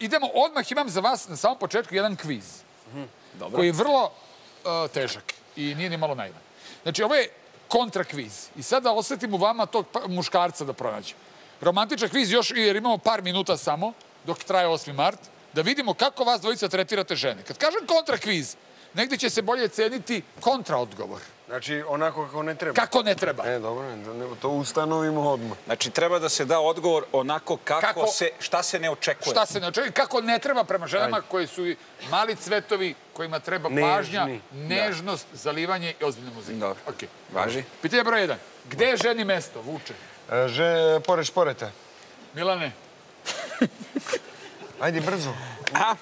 idemo, odmah imam za vas na samom početku jedan kviz. Dobro. Koji je vrlo uh, težak i nije ni malo naivan. Znači, ovo je kontra kviz. I sada osetim u vama tog pa- muškarca da pronađem. Romantičan kviz još, jer imamo par minuta samo, dok traje 8. mart, da vidimo kako vas dvojica tretirate žene. Kad kažem kontra kviz, negde će se bolje ceniti kontra odgovor. Znači, onako kako ne treba. Kako ne treba. E, dobro, ne, to ustanovimo odmah. Znači, treba da se da odgovor onako kako, Kako- se, šta se ne očekuje. Šta se ne očekuje, kako ne treba prema ženama koji su mali cvetovi, kojima treba Nežni. pažnja, nežnost, zalivanje i ozbiljna muzika. Dobro. Okay. Važi. Pitanje broj jedan. Gde je ženi mesto, Vuče? E, že, pored šporeta. Milane? Ajde, brzo. A?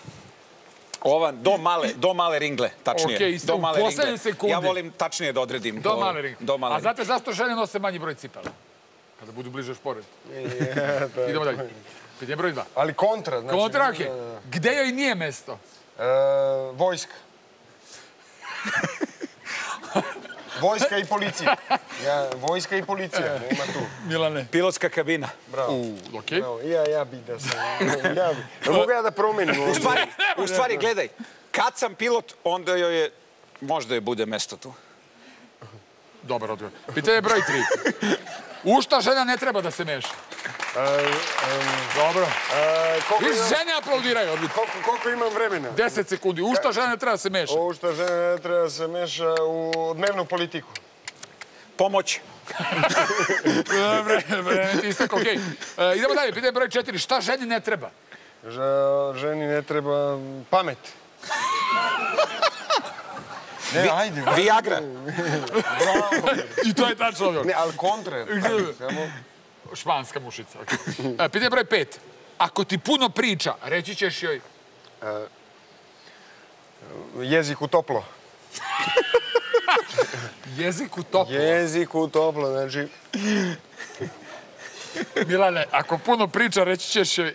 Ova, do male, do male ringle, tačnije. Isto do male ringle. sekunde. Ja volim tačnije da odredim. Do Ovo- male ring. Do male A ringle. znate zašto žene nose manji broj cipela? Kada budu bliže šporetu. Idemo dalje. Pitanje broj dva. Ali kontra, znači. Kontra, okej. da, da, da. Gde joj nije mesto? E, vojska. Vojska i policija. Ja, vojska i policija, nema tu. Milane. Pilotska kabina. Bravo. U, okej. Bravo. Ja, ja bi da sam. Ja bi. Mogu ja da promenim U stvari, u stvari, gledaj, kad sam pilot, onda joj je, možda joj bude mesto tu. Dobar odgovor. Pitanje broj tri. U šta žena ne treba da se meša? Dobro. E, koliko, I žene aplaudiraju, koliko, koliko imam vremena? 10 sekundi. U šta žena ne treba da se meša? Ovo što žena ne treba da se meša u dnevnu politiku. Pomoć. Vreme, ti isteklo, okej. E, idemo dalje, pitanje broj četiri. Šta ženi ne treba? Že- ženi ne treba pamet. Ne, ajde. Viagra. I to je tačno odgovor. Ne, ali kontra. Samo, Španska mušica. Okay. E, pitanje broj pet. Ako ti puno priča, reći ćeš joj... jezik u toplo. Jezik u topu. Jezik u toplo, znači... Milane, ako puno priča, reći ćeš joj...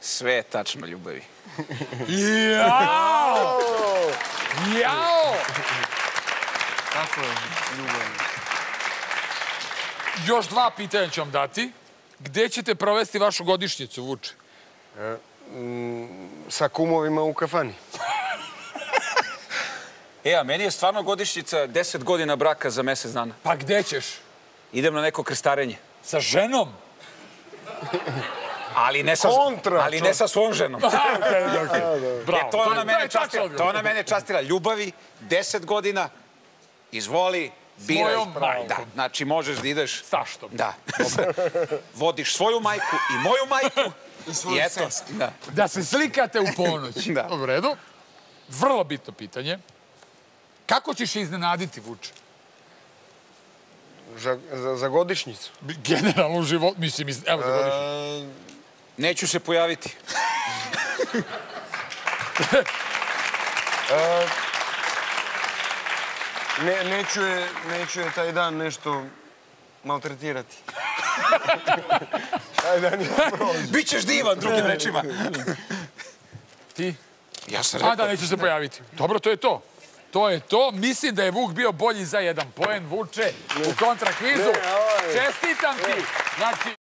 Sve je tačno, ljubavi. Jao! Jao! Kako je ljubav? Još dva pitanja ću vam dati. Gde ćete provesti vašu godišnjicu, Vuče? Sa kumovima u kafani. E, a meni je stvarno godišnjica 10 godina braka za mesec dana. Pa gde ćeš? Idem na neko krstarenje. Sa ženom? Ali ne sa, Kontra, ali ne sa svom ženom. okay, okay. Bravo. E, to ona to mene je častila. To je ona mene častila. Ljubavi, 10 godina, izvoli, biraj. mojom majkom. Da, znači možeš da ideš... Saštom. Da. Vodiš svoju majku i moju majku. I svoju sestru. Da. Da se slikate u ponoć. Da. U redu. Vrlo bitno pitanje. Kako ćeš iznenaditi, Vuče? Za, za, za godišnjicu. Generalno u život, mislim, iz- evo za godišnje. E, Neću se pojaviti. ne, neću, je, neću je taj dan nešto maltretirati. taj dan ja prođu. Bićeš divan, drugim rečima. Ti? Ja sam A rekao. da, nećeš se pojaviti. Dobro, to je to. To je to. Mislim da je Vuk bio bolji za jedan poen. Vuče u kontrakvizu. Je- Čestitam ti. Znači,